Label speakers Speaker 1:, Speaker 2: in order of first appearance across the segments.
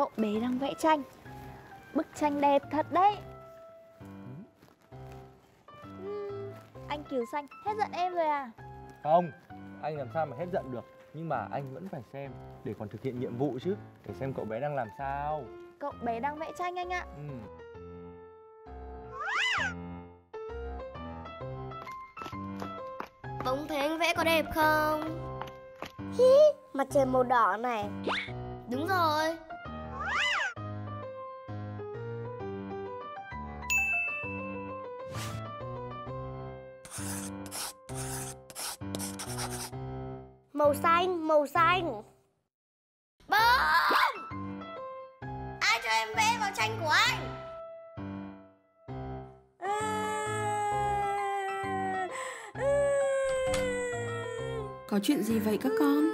Speaker 1: cậu bé đang vẽ tranh. Bức tranh đẹp thật đấy. Uhm, Anh Kiều Xanh hết giận em rồi à?
Speaker 2: Không, anh làm sao mà hết giận được Nhưng mà anh vẫn phải xem để còn thực hiện nhiệm vụ chứ Để xem cậu bé đang làm sao.
Speaker 1: Cậu bé đang vẽ tranh anh ạ
Speaker 2: ừ.
Speaker 3: Bóng thấy anh vẽ có đẹp không?
Speaker 4: Mặt trời màu đỏ này
Speaker 3: Đúng rồi
Speaker 4: Màu xanh, màu xanh
Speaker 3: em vẽ vào tranh của anh?
Speaker 5: Có chuyện gì vậy các con?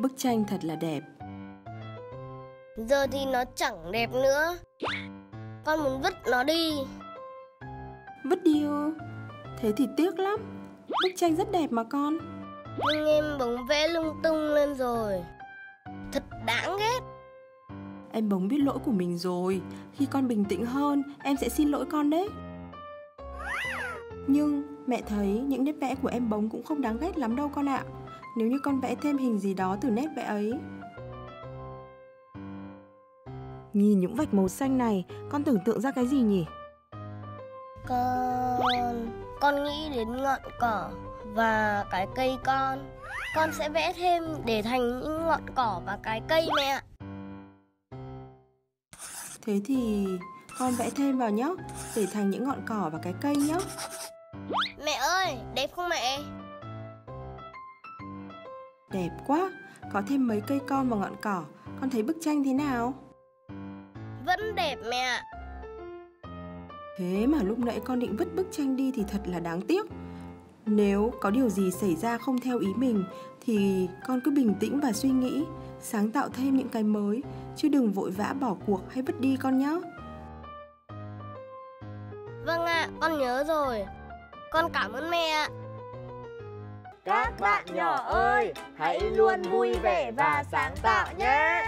Speaker 5: Bức tranh thật là đẹp.
Speaker 3: Giờ thì nó chẳng đẹp nữa Con muốn vứt nó đi
Speaker 5: Vứt đi ư? Thế thì tiếc lắm. Bức tranh rất đẹp mà con.
Speaker 3: Nhưng em bóng vẽ lung tung lên rồi Thật đáng ghét
Speaker 5: Em bóng biết lỗi của mình rồi. Khi con bình tĩnh hơn, em sẽ xin lỗi con đấy. Nhưng mẹ thấy những nét vẽ của em bóng cũng không đáng ghét lắm đâu con ạ. Nếu như con vẽ thêm hình gì đó từ nét vẽ ấy. Nhìn những vạch màu xanh này, con tưởng tượng ra cái gì nhỉ?
Speaker 3: Con... Con nghĩ đến ngọn cỏ và cái cây con Con sẽ vẽ thêm để thành những ngọn cỏ và cái cây mẹ ạ
Speaker 5: Thế thì con vẽ thêm vào nhé, để thành những ngọn cỏ và cái cây nhé.
Speaker 3: Mẹ ơi, đẹp không mẹ?
Speaker 5: Đẹp quá, có thêm mấy cây con và ngọn cỏ. Con thấy bức tranh thế nào?
Speaker 3: Vẫn đẹp mẹ ạ
Speaker 5: Thế mà lúc nãy con định vứt bức tranh đi thì thật là đáng tiếc. Nếu có điều gì xảy ra không theo ý mình thì con cứ bình tĩnh và suy nghĩ, sáng tạo thêm những cái mới, chứ đừng vội vã bỏ cuộc hay vứt đi con nhé.
Speaker 3: Vâng ạ, con nhớ rồi Con cảm ơn mẹ ạ
Speaker 6: các bạn nhỏ ơi, hãy luôn vui vẻ và sáng tạo nhé.